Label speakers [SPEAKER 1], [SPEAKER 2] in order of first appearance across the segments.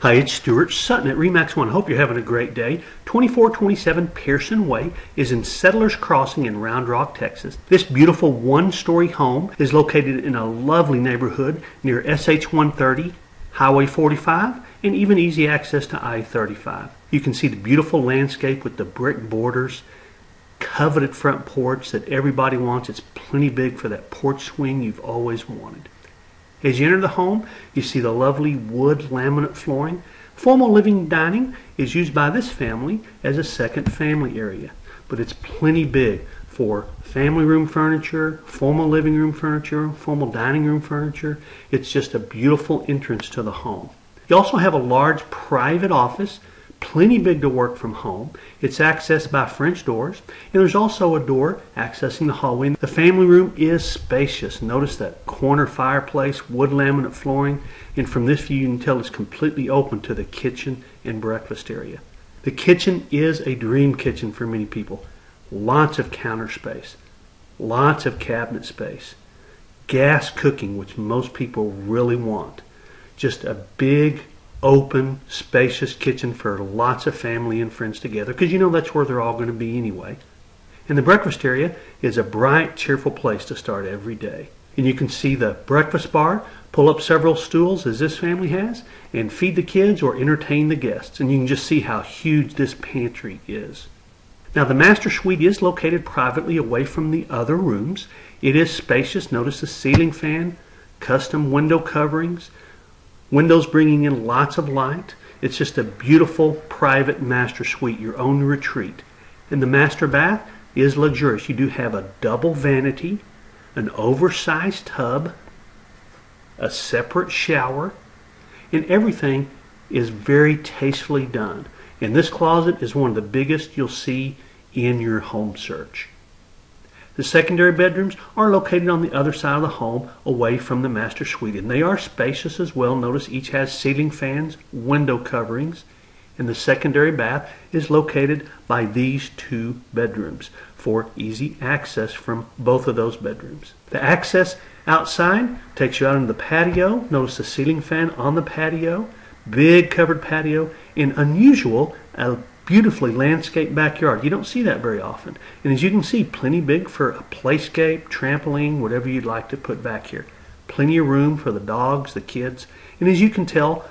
[SPEAKER 1] Hi, it's Stuart Sutton at Remax One. Hope you're having a great day. 2427 Pearson Way is in Settlers Crossing in Round Rock, Texas. This beautiful one story home is located in a lovely neighborhood near SH 130, Highway 45, and even easy access to I 35. You can see the beautiful landscape with the brick borders, coveted front porch that everybody wants. It's plenty big for that porch swing you've always wanted. As you enter the home, you see the lovely wood laminate flooring. Formal living dining is used by this family as a second family area, but it's plenty big for family room furniture, formal living room furniture, formal dining room furniture. It's just a beautiful entrance to the home. You also have a large private office plenty big to work from home. It's accessed by French doors, and there's also a door accessing the hallway. The family room is spacious. Notice that corner fireplace, wood laminate flooring, and from this view you can tell it's completely open to the kitchen and breakfast area. The kitchen is a dream kitchen for many people. Lots of counter space, lots of cabinet space, gas cooking, which most people really want. Just a big open, spacious kitchen for lots of family and friends together because you know that's where they're all going to be anyway. And the breakfast area is a bright, cheerful place to start every day. And you can see the breakfast bar, pull up several stools as this family has, and feed the kids or entertain the guests. And you can just see how huge this pantry is. Now, the master suite is located privately away from the other rooms. It is spacious. Notice the ceiling fan, custom window coverings, Windows bringing in lots of light. It's just a beautiful private master suite, your own retreat. And the master bath is luxurious. You do have a double vanity, an oversized tub, a separate shower, and everything is very tastefully done. And this closet is one of the biggest you'll see in your home search. The secondary bedrooms are located on the other side of the home away from the master suite and they are spacious as well. Notice each has ceiling fans, window coverings, and the secondary bath is located by these two bedrooms for easy access from both of those bedrooms. The access outside takes you out into the patio. Notice the ceiling fan on the patio, big covered patio, and unusual, a beautifully landscaped backyard. You don't see that very often. And as you can see, plenty big for a playscape, trampoline, whatever you'd like to put back here. Plenty of room for the dogs, the kids. And as you can tell,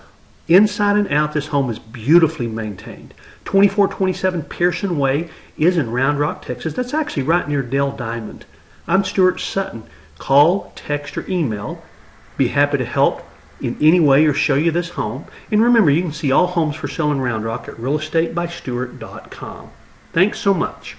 [SPEAKER 1] inside and out, this home is beautifully maintained. 2427 Pearson Way is in Round Rock, Texas. That's actually right near Dell Diamond. I'm Stuart Sutton. Call, text, or email. Be happy to help in any way or show you this home. And remember, you can see all homes for sale in Round Rock at realestatebystuart.com. Thanks so much.